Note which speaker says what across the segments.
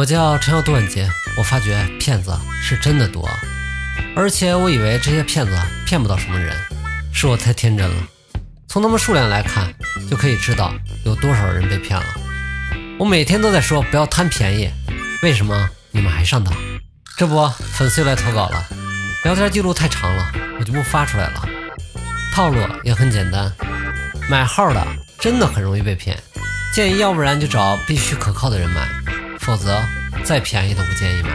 Speaker 1: 我叫陈小杜文杰，我发觉骗子是真的多，而且我以为这些骗子骗不到什么人，是我太天真了。从他们数量来看，就可以知道有多少人被骗了。我每天都在说不要贪便宜，为什么你们还上当？这不，粉丝又来投稿了，聊天记录太长了，我就不发出来了。套路也很简单，买号的真的很容易被骗，建议要不然就找必须可靠的人买。否则，再便宜都不建议买。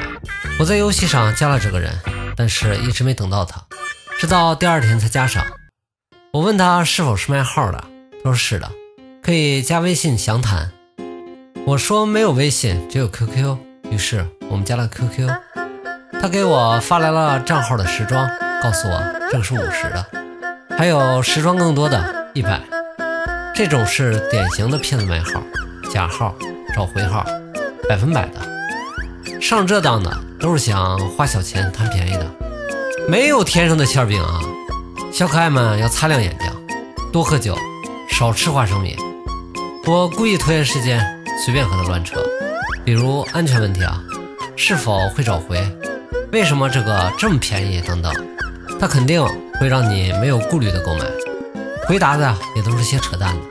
Speaker 1: 我在游戏上加了这个人，但是一直没等到他，直到第二天才加上。我问他是否是卖号的，他说是的，可以加微信详谈。我说没有微信，只有 QQ。于是我们加了 QQ。他给我发来了账号的时装，告诉我这个是五十的，还有时装更多的一百。这种是典型的骗子卖号、假号、找回号。百分百的上这当的都是想花小钱贪便宜的，没有天生的馅饼啊！小可爱们要擦亮眼睛，多喝酒，少吃花生米。我故意拖延时间，随便和他乱扯，比如安全问题啊，是否会找回？为什么这个这么便宜？等等，他肯定会让你没有顾虑的购买。回答的也都是些扯淡的，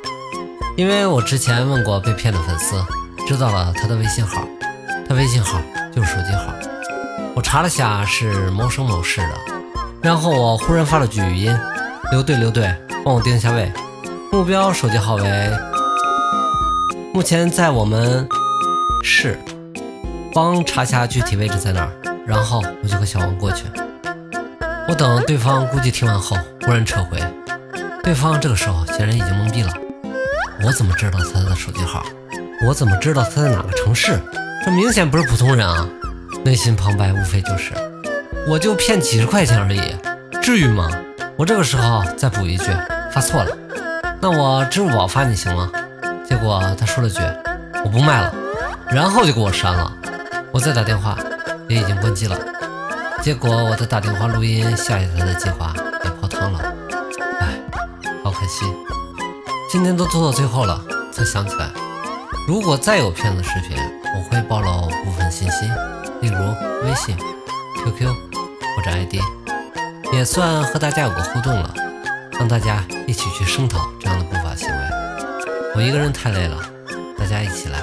Speaker 1: 因为我之前问过被骗的粉丝。知道了他的微信号，他微信号就是手机号。我查了下是某省某市的，然后我忽然发了句语音：“刘队，刘队，帮我定一下位，目标手机号为……目前在我们市，帮查下具体位置在哪儿。”然后我就和小王过去。我等对方估计听完后忽然撤回，对方这个时候显然已经懵逼了。我怎么知道他的手机号？我怎么知道他在哪个城市？这明显不是普通人啊！内心旁白无非就是，我就骗几十块钱而已，至于吗？我这个时候再补一句，发错了，那我支付宝发你行吗？结果他说了句，我不卖了，然后就给我删了。我再打电话，也已经关机了。结果我的打电话录音吓下他的计划也泡汤了。哎，好可惜，今天都做到最后了，才想起来。如果再有骗子视频，我会暴露部分信息，例如微信、QQ 或者 ID，也算和大家有个互动了，让大家一起去声讨这样的不法行为。我一个人太累了，大家一起来。